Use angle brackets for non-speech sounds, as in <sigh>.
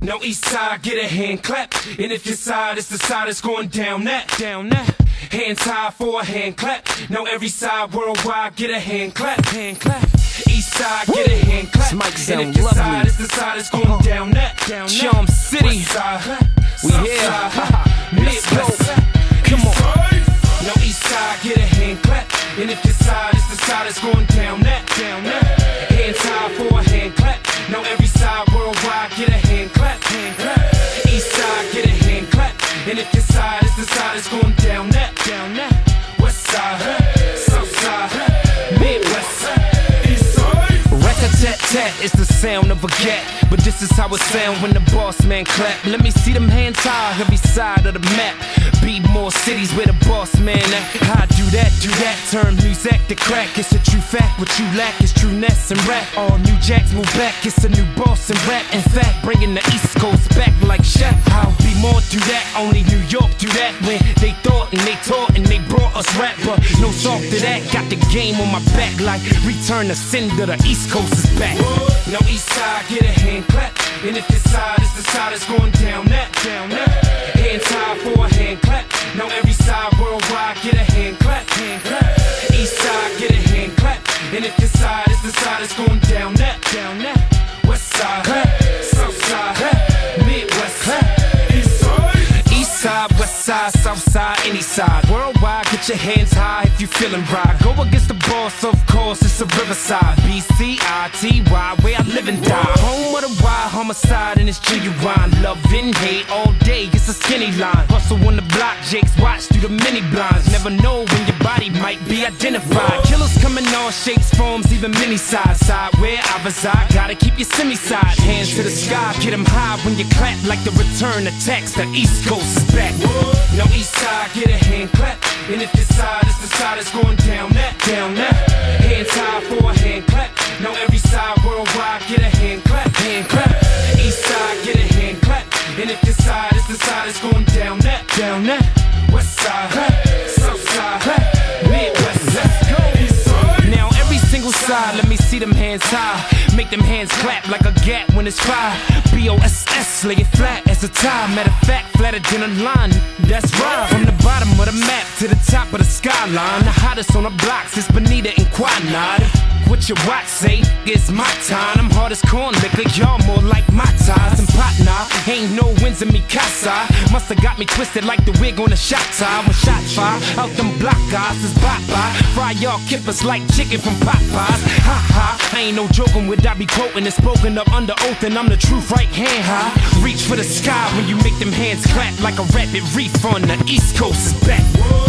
Now east side, get a hand clap. And if your side is the side that's going down that, down that. Hands high for a hand clap. Now every side worldwide, get a hand clap, hand clap. East side, get a hand clap. This mic and if your lovely. side is the side that's going uh-huh. down that, down that. Charm City. West side, We south here. side, Let's <laughs> go. Is the side going down that, down that. West side, south side, Midwest, east side. Rat-a-tat-tat is the sound of a cat But this is how it sound when the boss man clap. Let me see them hands high, every side of the map. Be more cities where the boss man at. I do that, do that, turn music to crack. It's a true fact, what you lack is trueness and rap. All new jacks move back, it's a new boss and rap. In fact, bringing the east coast back like Shaq do that, only New York do that When they thought and they taught and they brought us rap But no soft to that, got the game on my back Like return the sender, the east coast is back Now east side, get a hand clap. And if your side is the side that's going down that, down that. Hands high for a hand clap. Now every side worldwide, get a hand clap, hand clap. Side, south side, any side. Worldwide, get your hands high if you feeling right. Go against the boss, of course, it's a riverside. B-C-I-T-Y, where I live and die. Home of the wild homicide and it's genuine. Love and hate all day, it's a skinny line. Hustle on the block, Jake's watch through the mini blinds. Never know when your body might be identified. Killers come in all shapes, forms, even mini size. Side where I reside, gotta keep your semi side. Hands to the sky, get 'em high when you clap like the return attacks. The East Coast is back. Down that. West side, south side, Midwest, go. East side. Now every single side, let me see them hands high. Make them hands clap like a gap when it's fire. B-O-S-S, lay it flat as a tie. Matter of fact, flatter than a line. That's right. From the bottom of the map to the top of the skyline. The hottest on the blocks is Bonita and Quinod. What your watch say? It's my time. I'm hard as corn liquor. Y'all more like my ties. Ain't no wins in me casa. Musta got me twisted like the wig on the shot tie. When shot fire out them block guys is bye bye. Fry y'all kippers like chicken from Popeyes. Ha ha. I ain't no joking with I be quoting and spoken up under oath and I'm the truth right hand high. Reach for the sky when you make them hands clap like a rapid refund. The East Coast is back.